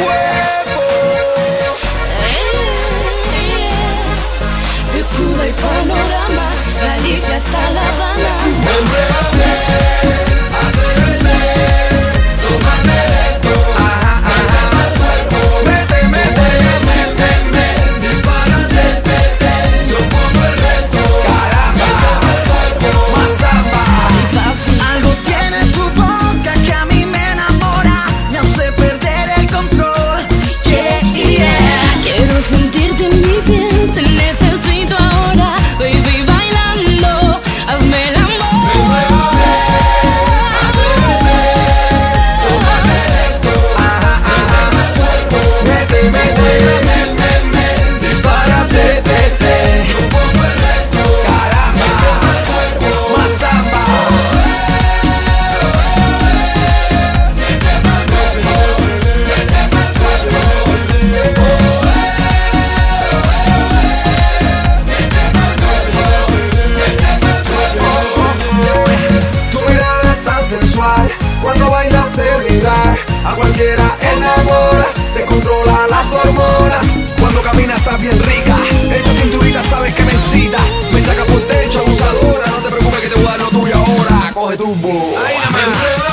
fuego. De Cuba el panorama, Galicia hasta La Habana. Las hormonas Cuando caminas estás bien rica Esa cinturita sabes que me excita. Me saca por techo abusadora No te preocupes que te voy a dar lo tuyo ahora. Coge tu Ahí